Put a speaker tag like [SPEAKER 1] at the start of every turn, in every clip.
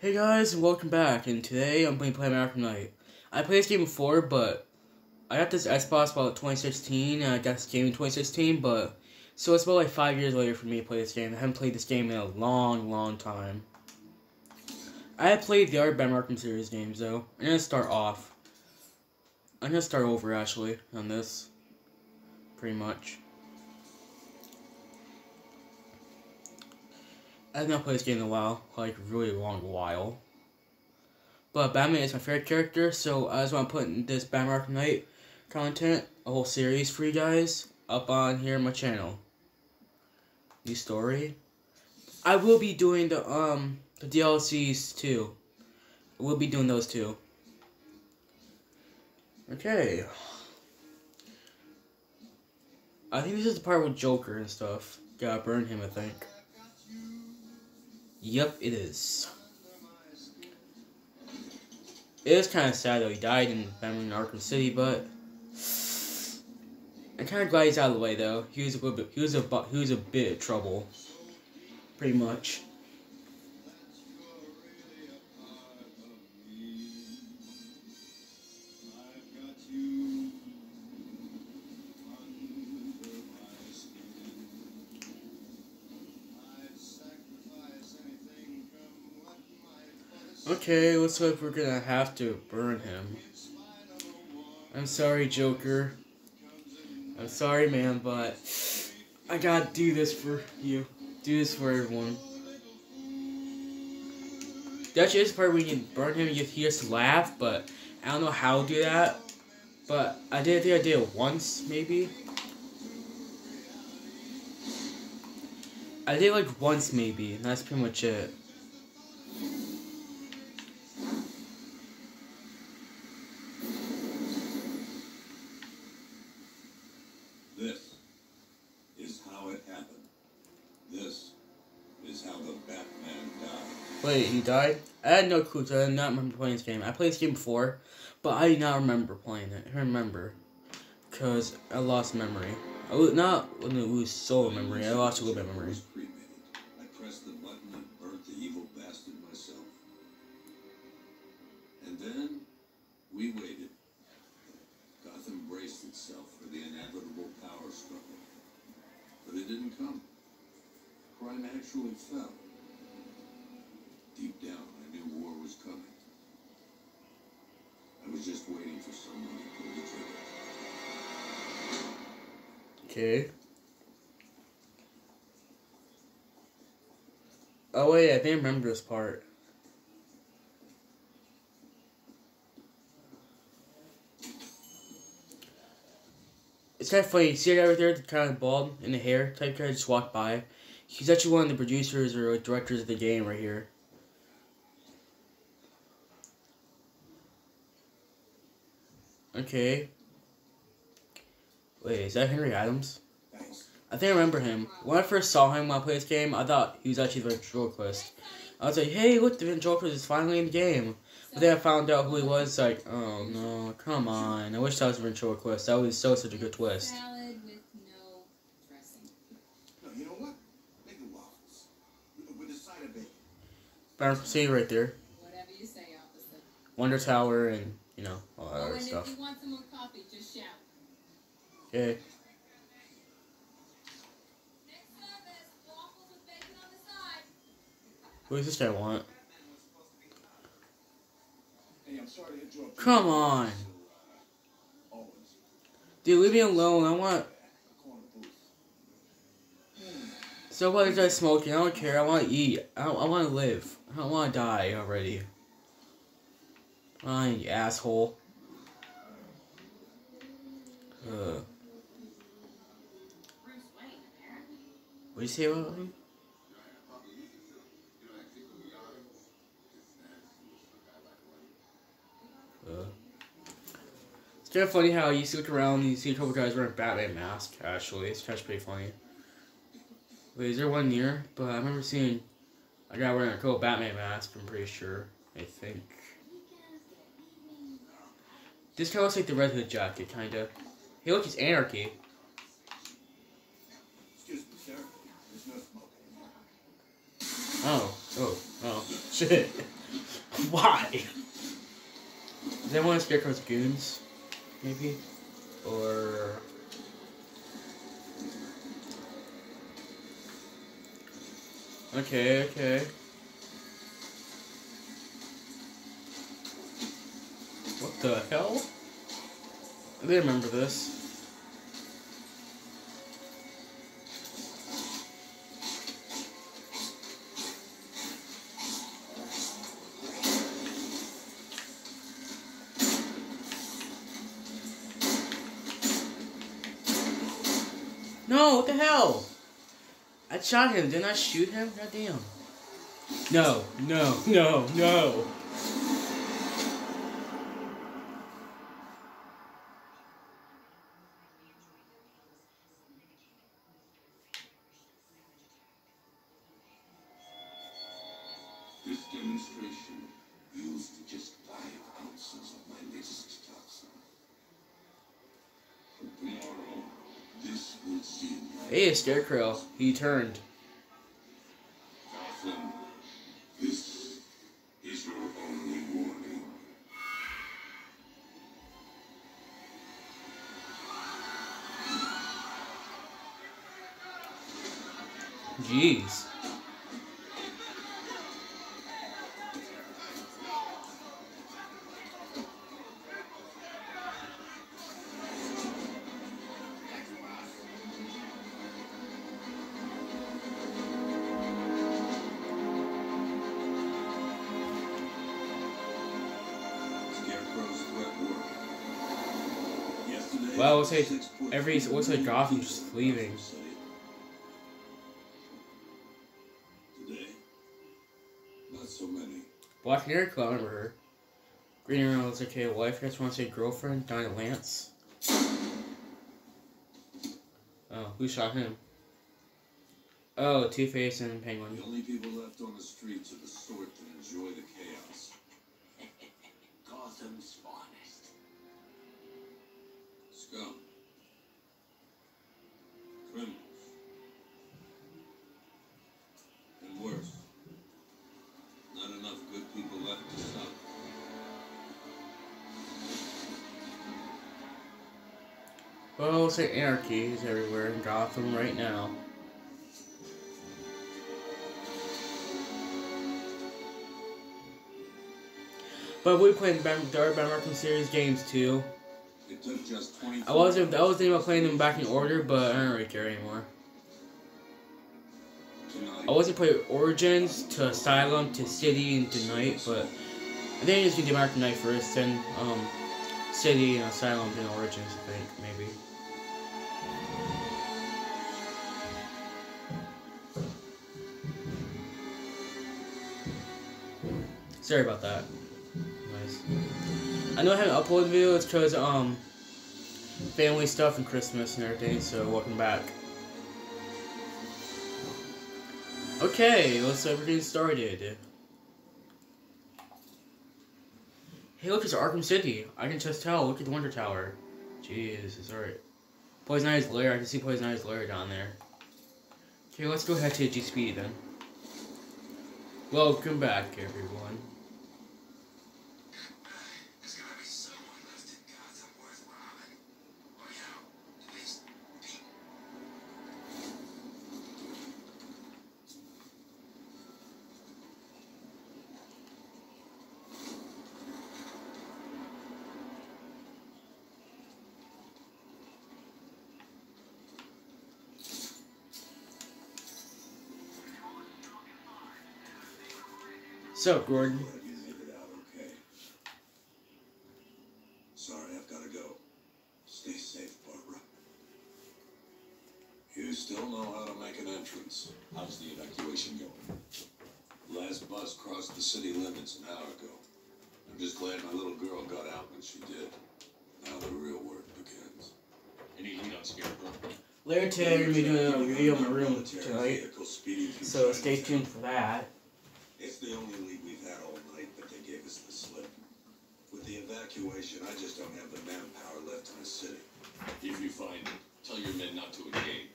[SPEAKER 1] Hey guys, and welcome back. And today I'm playing Play Arkham Knight. I played this game before, but I got this Xbox about 2016, and I got this game in 2016. But so it's about like five years later for me to play this game. I haven't played this game in a long, long time. I have played the other Batman Arkham series games though. I'm gonna start off. I'm gonna start over actually on this, pretty much. I have not played this game in a while, like really long while. But Batman is my favorite character, so I just want to put this Batman Arkham Knight content, a whole series for you guys, up on here on my channel. New story. I will be doing the um the DLCs too. We'll be doing those too. Okay. I think this is the part with Joker and stuff. Gotta burn him, I think. Yep, it is. It is kind of sad though. He died in Batman Arkham City, but I'm kind of glad he's out of the way though. He was a bit. He was a. He was a bit of trouble. Pretty much. Okay, looks like we're gonna have to burn him. I'm sorry, Joker. I'm sorry, man, but I gotta do this for you. Do this for everyone. That is part where you can burn him, he just laugh, but I don't know how to do that. But I did think I did it once, maybe. I did like once, maybe, and that's pretty much it. Wait, he died? I had no clue, I did not remember playing this game. I played this game before, but I do not remember playing it. I remember. Because I lost memory. I not lose soul memory, I lost a little bit of memory. Remember this part. It's kind of funny. See that guy right there, the kind of bald in the hair type guy just walked by. He's actually one of the producers or directors of the game right here. Okay. Wait, is that Henry Adams? I think I remember him. When I first saw him when I played this game, I thought he was actually the ventriloquist. I was like, hey, look, the ventriloquist is finally in the game. But then I found out who he was, like, oh no, come on. I wish that was a ventriloquist. That was so such a good twist. I'm seeing right there.
[SPEAKER 2] Whatever you say, officer.
[SPEAKER 1] Wonder Tower and, you know, all that
[SPEAKER 2] Oh,
[SPEAKER 1] other stuff.
[SPEAKER 2] if you want some more coffee, just shout.
[SPEAKER 1] Okay.
[SPEAKER 2] Next service, waffles with bacon on the side.
[SPEAKER 1] Who does this guy want? Come on. Dude, leave me alone. I want. So what is that smoking? I don't care. I want to eat. I, I want to live. I don't want to die already. Fine, you asshole.
[SPEAKER 2] Wayne,
[SPEAKER 1] what did you say about? It's kind of funny how you see look around and you see a couple guys wearing Batman masks, Actually, it's kind of pretty funny. Wait, is there one near? But I remember seeing a guy wearing a cool Batman mask. I'm pretty sure. I think. This kind of looks like the Red Hood jacket, kind of. Hey, look, it's Anarchy.
[SPEAKER 3] Excuse me, sir. There's no smoke anymore.
[SPEAKER 1] Oh, oh, oh, shit. Why? Is that one of Scarecrow's goons? Maybe? Or. Okay, okay. What the hell? I didn't remember this. Shot him, didn't I shoot him? God damn. No, no, no, no. Hey, Scarecrow. He turned. Like
[SPEAKER 3] six
[SPEAKER 1] every- Gotham's just leaving. Black Miracle, I remember. Green Arrow was okay, wife, I just want to say girlfriend, Dinah Lance. Oh, who shot him? Oh, Two Face and Penguin.
[SPEAKER 3] The only people left on the streets are the sort that enjoy the chaos. Gotham's. Scum. Criminals. And worse. Not enough good people left to stop.
[SPEAKER 1] Well, looks like anarchy is everywhere in Gotham right now. But we playing Dark Batman Arkham series games too.
[SPEAKER 3] It took just 24
[SPEAKER 1] I wasn't I was thinking about playing them back in order, but I don't really care anymore.
[SPEAKER 3] tonight.
[SPEAKER 1] I wasn't playing Origins to Asylum to City and to Knight, but I think just gonna do Arkham Knight first, then um City and Asylum, and Origins. I think maybe. Sorry about that. I know I haven't uploaded videos because um family stuff and Christmas and everything. So welcome back. Okay, let's start getting started. Hey, look, it's Arkham City. I can just tell. Look at the Wonder Tower. Jeez, it's alright. Poison Ivy's lair. I can see Poison Ivy's lair down there. Okay, let's go ahead to GCPD then. Welcome back, everyone. So, Gordon.
[SPEAKER 3] Glad you made it out okay. Sorry, I've gotta go. Stay safe, Barbara. You still know how to make an entrance. How's the evacuation going? Last bus crossed the city limits an hour ago. I'm just glad my little girl got out when she did. Now the real work begins.
[SPEAKER 4] Any lead on Scarecrow?
[SPEAKER 1] Later today, I'm gonna be doing a review of my room
[SPEAKER 3] Military
[SPEAKER 1] tonight.
[SPEAKER 3] vehicle speeding through
[SPEAKER 1] So stay
[SPEAKER 3] Chinatown.
[SPEAKER 1] tuned for that.
[SPEAKER 3] It's the only lead we've had all night, but they gave us the slip. With the evacuation, I just don't have the manpower left in the city.
[SPEAKER 4] If you find it, tell your men not to engage.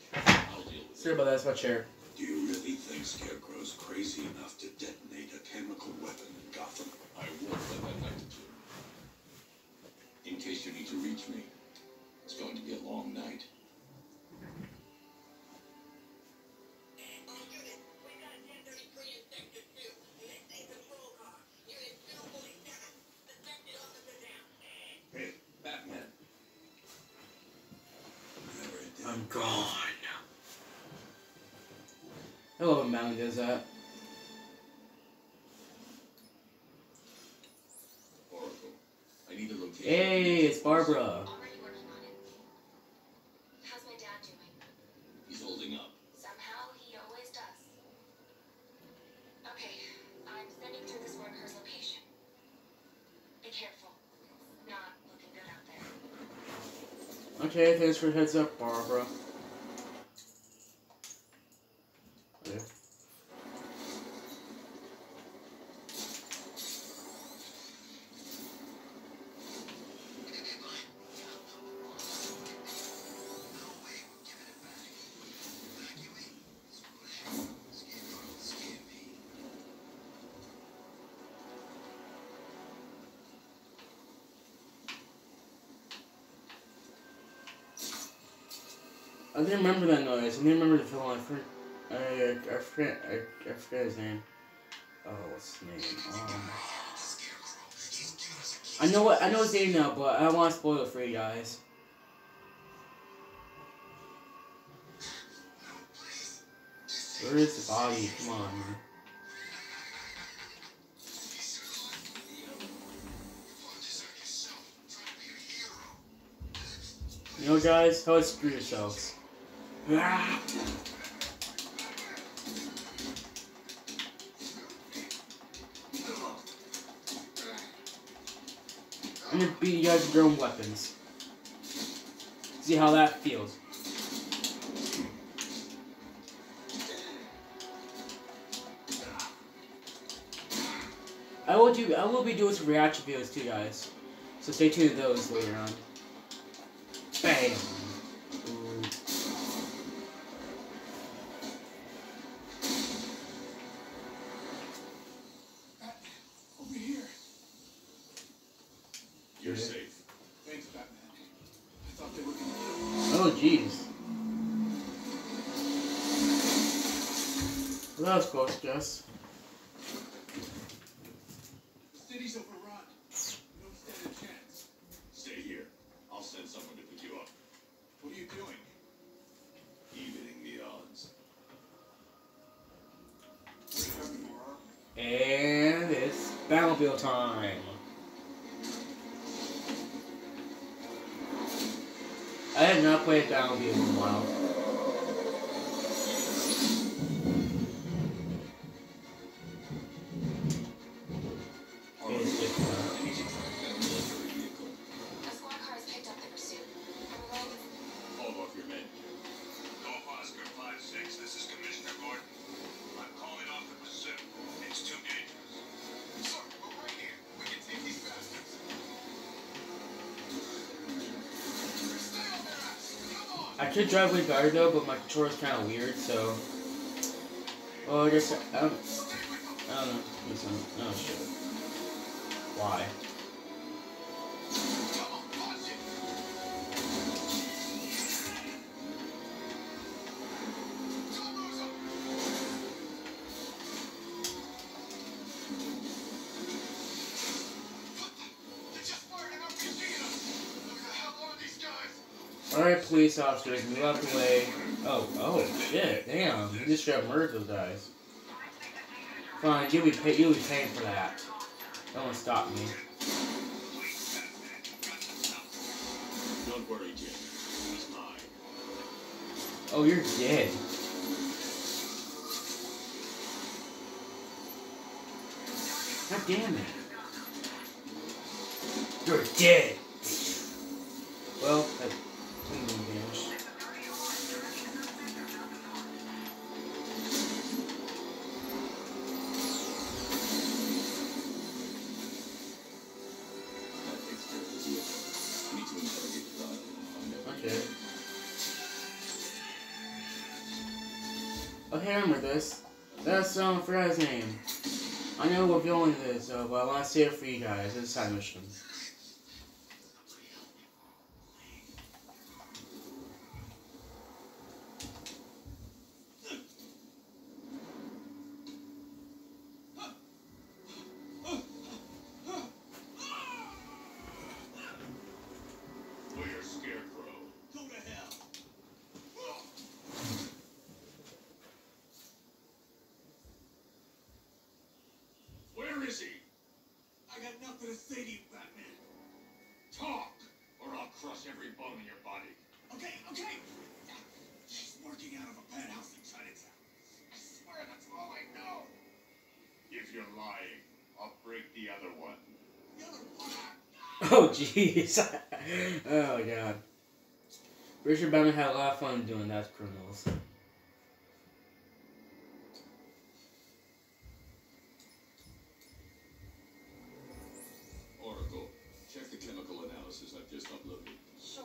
[SPEAKER 4] I'll deal with
[SPEAKER 1] Sorry
[SPEAKER 4] it.
[SPEAKER 1] about that, that's my chair.
[SPEAKER 3] Do you really think Scarecrow's crazy enough to detonate a chemical weapon in Gotham?
[SPEAKER 4] I
[SPEAKER 1] gone. I love when Mountain does that. Thanks for heads up, Barbara. I didn't remember that noise. I didn't remember the film. I forget. I, I forget. I, I forget his name. Oh, what's his name? Um, I know what I know his name now, but I don't want to spoil it for you guys. Where is the body? Come on. Man. You know, guys, how to screw yourselves. I'm gonna beat you guys with your own weapons. See how that feels. I will do. I will be doing some reaction videos too, guys. So stay tuned to those later on.
[SPEAKER 3] I have
[SPEAKER 1] not played Batmobile in a while. Drive way better though, but my controller's kind of weird, so. Well, I guess I don't. I don't know. Oh shit. Why? Alright, police officers, move out the way. Oh, oh, shit, damn. You just got murdered those guys. Fine, you'll be, pay- you'll be paying for that. Don't stop me.
[SPEAKER 4] Don't worry, Jim. He's mine.
[SPEAKER 1] Oh, you're dead. God damn it. You're dead.
[SPEAKER 4] Uh, I
[SPEAKER 1] want to see it for you guys. It's time mission.
[SPEAKER 4] Where is he?
[SPEAKER 5] To you, Batman.
[SPEAKER 4] Talk, or I'll crush every bone in your body.
[SPEAKER 5] Okay, okay. He's working out of a penthouse in Chinatown. I swear that's all I know.
[SPEAKER 4] If you're lying, I'll break the other one.
[SPEAKER 5] The other one.
[SPEAKER 1] Oh jeez. oh god. Richard Batman had a lot of fun doing that criminals.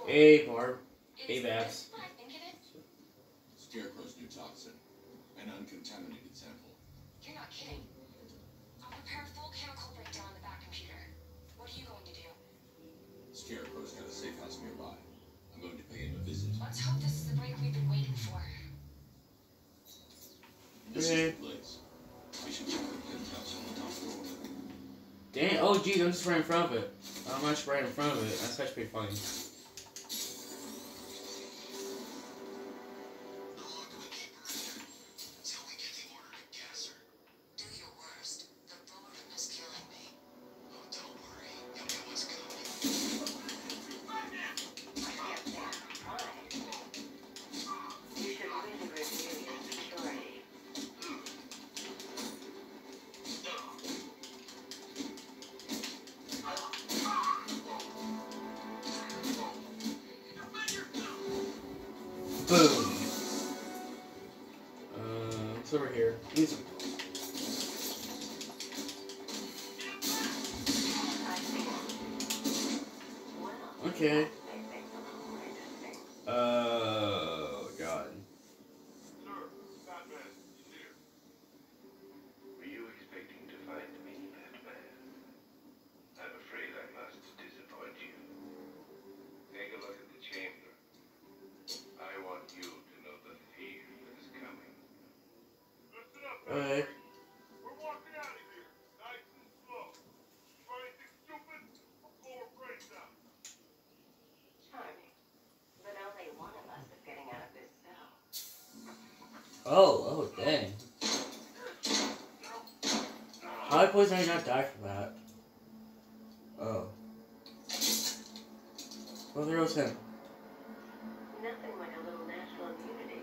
[SPEAKER 1] Hey Barb.
[SPEAKER 2] Is
[SPEAKER 1] hey, Babs.
[SPEAKER 2] this what I think it is?
[SPEAKER 4] Scarecrow's new toxin. An uncontaminated sample.
[SPEAKER 2] You're not kidding. I'll prepare a full chemical breakdown on the back computer. What are you going to do?
[SPEAKER 4] Scarecrow's got a safe house nearby. I'm going to pay him a visit.
[SPEAKER 2] Let's hope this is the break we've been waiting for.
[SPEAKER 4] This
[SPEAKER 1] Okay.
[SPEAKER 4] is the place. We should check the penthouse on the top floor.
[SPEAKER 1] Damn. Oh geez, I'm just right in front of it. I'm just right in front of it. That's actually pretty funny. Boom. Uh, what's over here?
[SPEAKER 6] I
[SPEAKER 1] Okay. Oh, oh dang. How did Poison not die from that? Oh. Well, there goes him.
[SPEAKER 6] Nothing like a little natural immunity.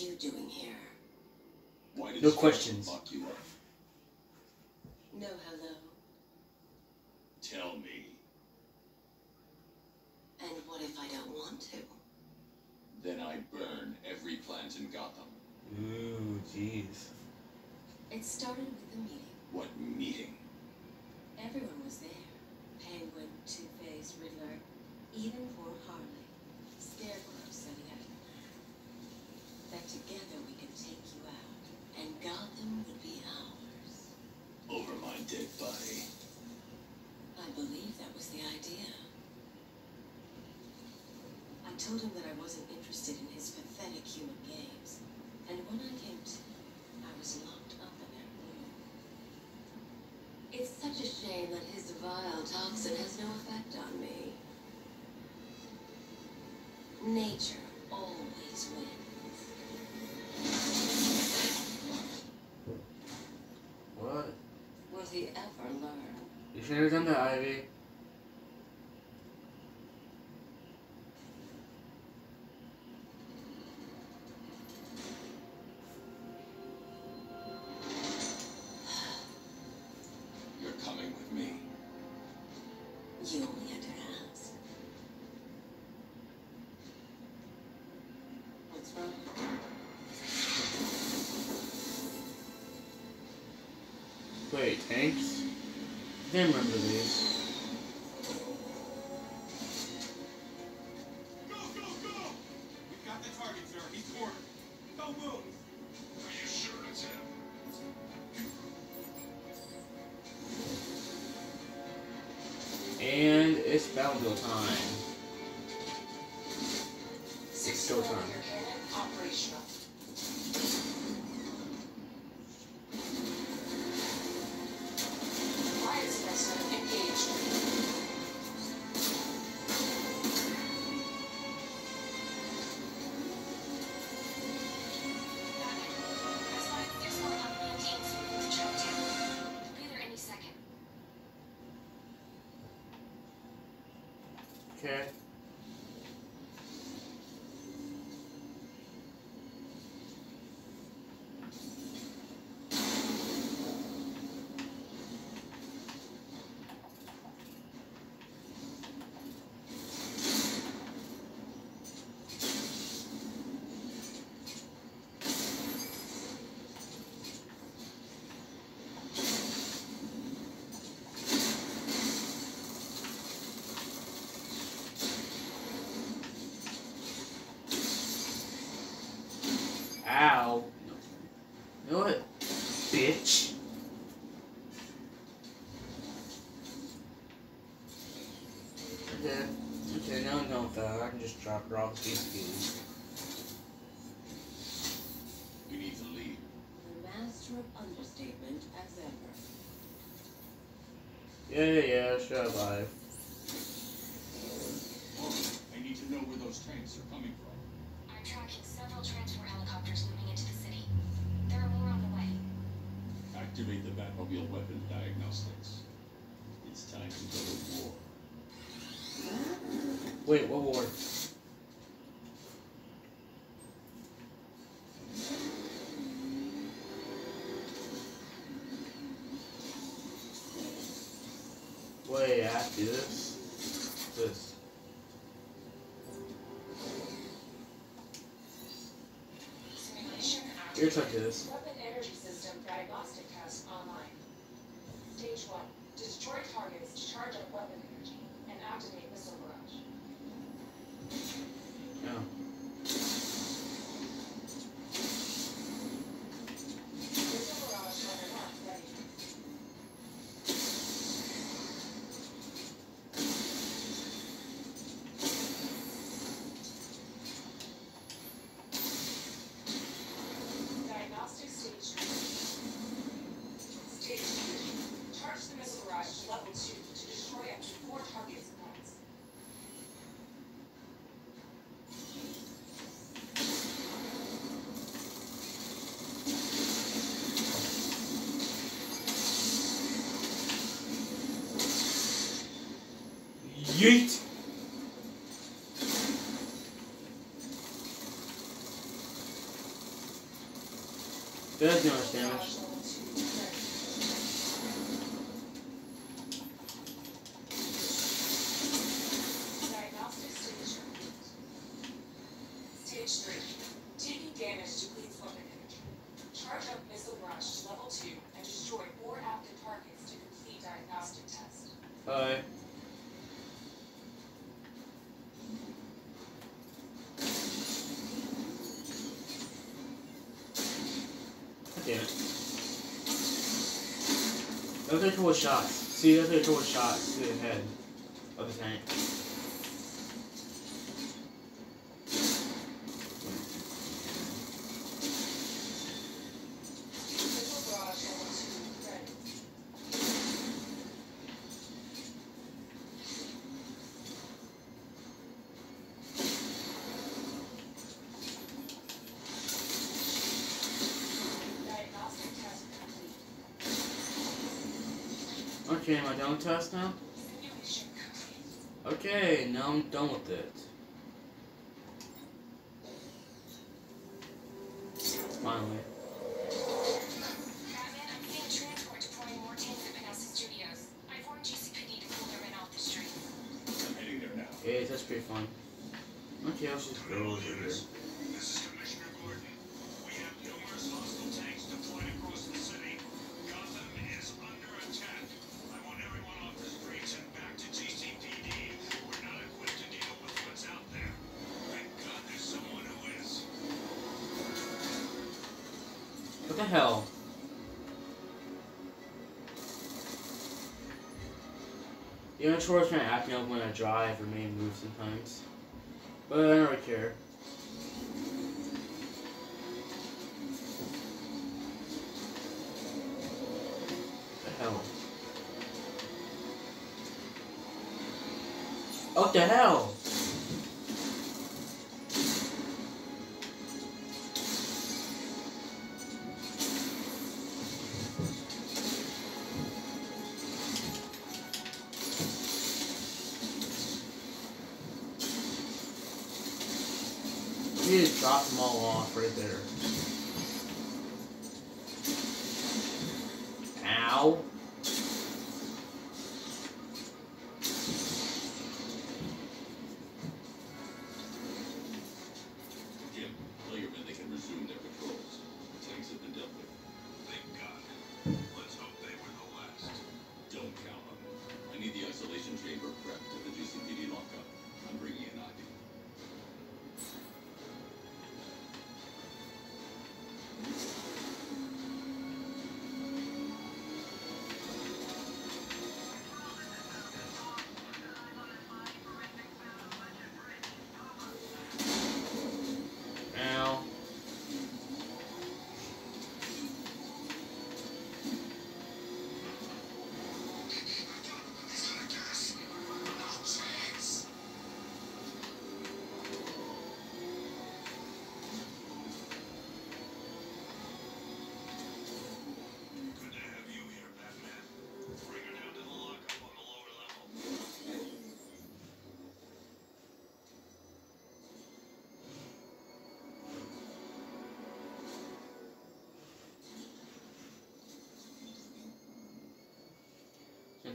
[SPEAKER 2] You doing here?
[SPEAKER 4] Why did
[SPEAKER 1] No
[SPEAKER 4] Scarecrow
[SPEAKER 1] questions.
[SPEAKER 4] Lock you up.
[SPEAKER 2] No hello.
[SPEAKER 4] Tell me.
[SPEAKER 2] And what if I don't want to?
[SPEAKER 4] Then I burn every plant in Gotham.
[SPEAKER 1] Ooh, jeez.
[SPEAKER 2] It started with a meeting.
[SPEAKER 4] What meeting?
[SPEAKER 2] Everyone was there. Penguin, Two-Face, Riddler, even poor Harley. Scarecrow said he had a plan. That together we could take you out, and Gotham would be ours.
[SPEAKER 4] Over my dead body.
[SPEAKER 2] I believe that was the idea. I told him that I wasn't interested in his pathetic human games, and when I came to, I was locked up in that room. It's such a shame that his vile toxin has no effect on me. Nature always wins.
[SPEAKER 1] What?
[SPEAKER 2] Will he ever learn?
[SPEAKER 1] You shouldn't have done that, Ivy.
[SPEAKER 4] You're coming with me.
[SPEAKER 2] You only had to ask. What's wrong?
[SPEAKER 1] Wait, tanks? I didn't remember these.
[SPEAKER 7] Yeah, yeah, sure, bye.
[SPEAKER 4] I need to know where those tanks are coming from.
[SPEAKER 8] I'm tracking several transfer helicopters moving into the city. There are more on the way.
[SPEAKER 4] Activate the Batmobile weapon diagnostics. It's time to go to war.
[SPEAKER 7] Wait, what war? do this, this. Every
[SPEAKER 9] time
[SPEAKER 7] I do this. gate. That's Those are cool shots. See, those are cool shots to the head of the tank.
[SPEAKER 9] down test
[SPEAKER 7] now? Okay, now I'm done with it.
[SPEAKER 8] the
[SPEAKER 1] hell? The only chore is
[SPEAKER 7] my acting up when I drive or may move sometimes. But I don't really care.
[SPEAKER 1] The hell?
[SPEAKER 3] What the hell?
[SPEAKER 7] mal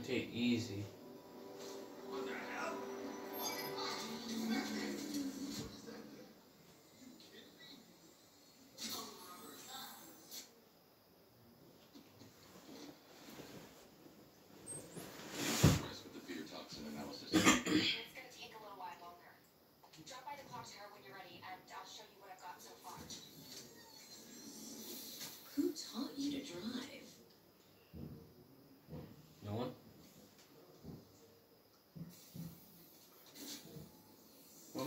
[SPEAKER 7] take
[SPEAKER 1] easy.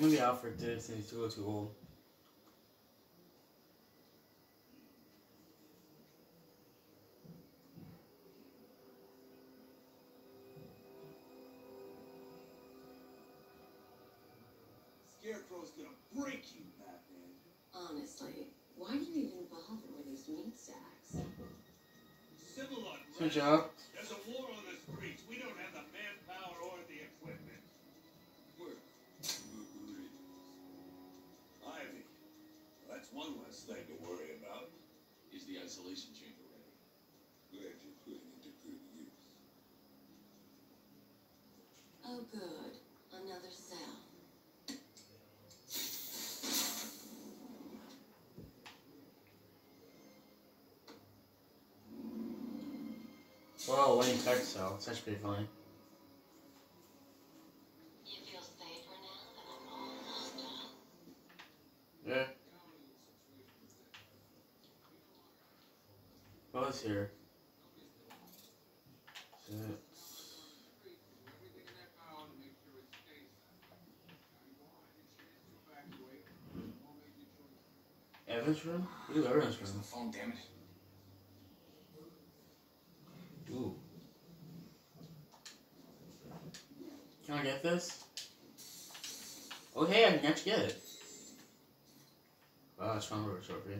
[SPEAKER 1] maybe Alfred did since he too old.
[SPEAKER 3] Scarecrow's gonna break you, Batman.
[SPEAKER 2] Honestly, why do you even bother with these meat sacks?
[SPEAKER 1] Good job.
[SPEAKER 4] isolation chamber ready.
[SPEAKER 3] Glad you're putting it to good use.
[SPEAKER 2] Oh, good. Another cell.
[SPEAKER 1] Well, you Tech cell. that's pretty funny. here. That's... Evan's room? Ooh, Evan's room.
[SPEAKER 5] the phone, damn it.
[SPEAKER 1] Ooh. Can I get this? Oh, hey, I can actually get it. Wow, that's fun work, Sophie.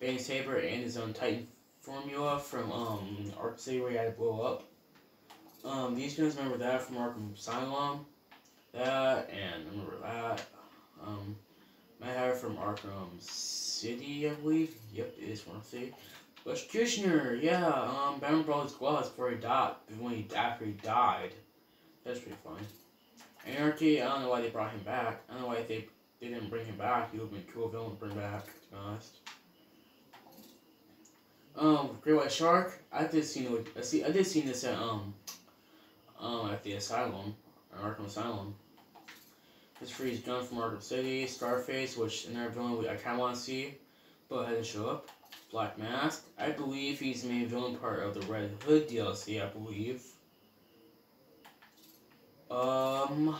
[SPEAKER 1] Bang Saber and his own Titan formula from um, Arc City where he had to blow up. Um, these guys remember that from Arkham Asylum. That, and remember that. Um, I have from Arkham City, I believe. Yep, it is one City. Kushner, yeah, um, Batman brought his gloves before he died, when he, after he died. That's pretty funny. Anarchy, I don't know why they brought him back. I don't know why they, they didn't bring him back. He would have been a cool villain to bring back, to be honest. Um, Great White Shark. I did see no. I see. I did see this at um, um, at the asylum, Arkham Asylum. This Freeze Gun from Arkham City, Scarface, which another villain I kind of want to see, but hasn't show up. Black Mask. I believe he's the main villain part of the Red Hood DLC. I believe. Um,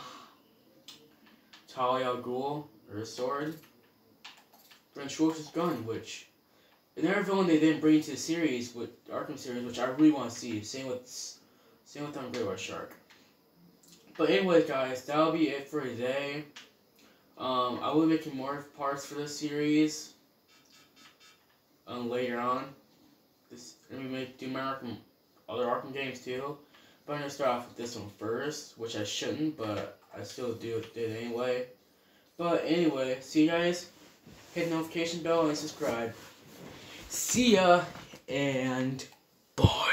[SPEAKER 1] Talia al Ghul, her sword. Brent Schwartz's gun, which another villain they didn't bring to the series with Arkham series, which I really want to see. Same with same with um, Great White Shark. But anyways, guys, that'll be it for today. Um, I will be making more parts for this series. Um, later on, this and we may do my Arkham, other Arkham games too. But I'm gonna start off with this one first, which I shouldn't, but I still do it did anyway. But anyway, see you guys. Hit the notification bell and subscribe. See ya and bye.